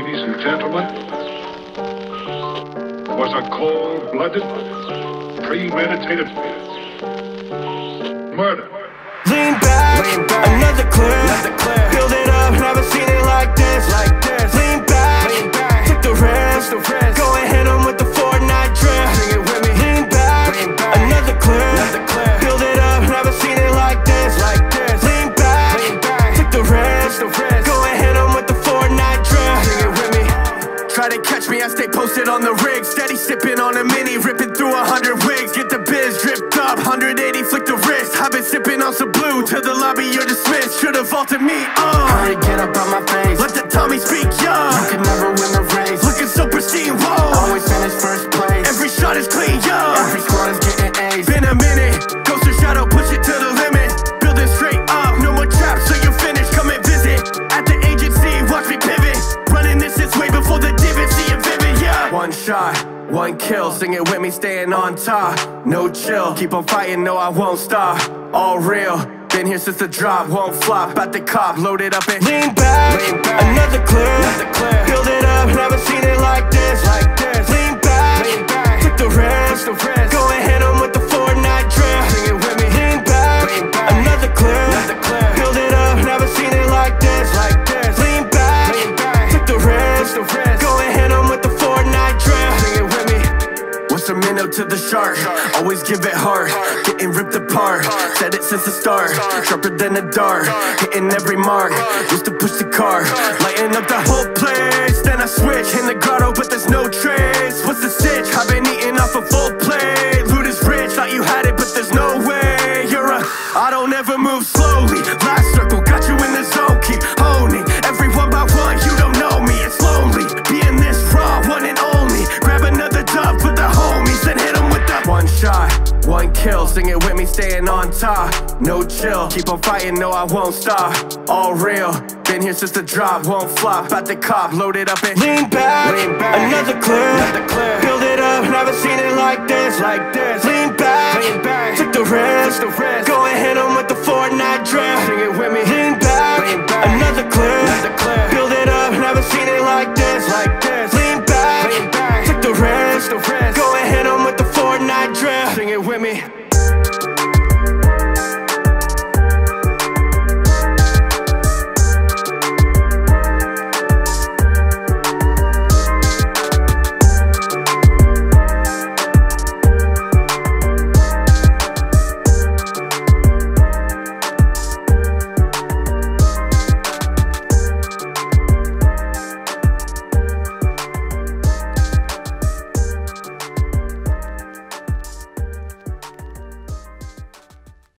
ladies and gentlemen, was a cold-blooded, premeditated murder. Lean back, Lean back. Another, posted on the rig. Steady sipping on a mini, ripping through a hundred wigs. Get the biz dripped up, 180, flick the wrist. I've been sipping on some blue to the lobby, you're dismissed. Should've vaulted me up. Hurry, get up on my face. Let the Tommy speak, yeah. You can never win the race. Looking so pristine, whoa. Always finish first place. Every shot is clean, yeah. Every squad is getting A's. Been a minute, ghost or shadow, push it to the limit. Building straight up, no more traps, so you finish. Come and visit at the agency, watch me pivot. One shot. One kill, sing it with me, staying on top. No chill, keep on fighting, no, I won't stop. All real, been here since the drop, won't flop. At the cop, loaded up and lean back. Lean back. Another clip, Another clip. build it up, never seen it A minnow to the shark? Always give it hard, getting ripped apart. Said it since the start, sharper than a dart, hitting every mark. Used to push the car, lighting up the whole place. Then I switch Sing it with me, staying on top. No chill, keep on fighting, no, I won't stop. All real, been here since the drop, won't flop. At the cop, loaded up and lean back. Lean back. Another clip, Another clip. build it up, never seen it like this. Like this. Lean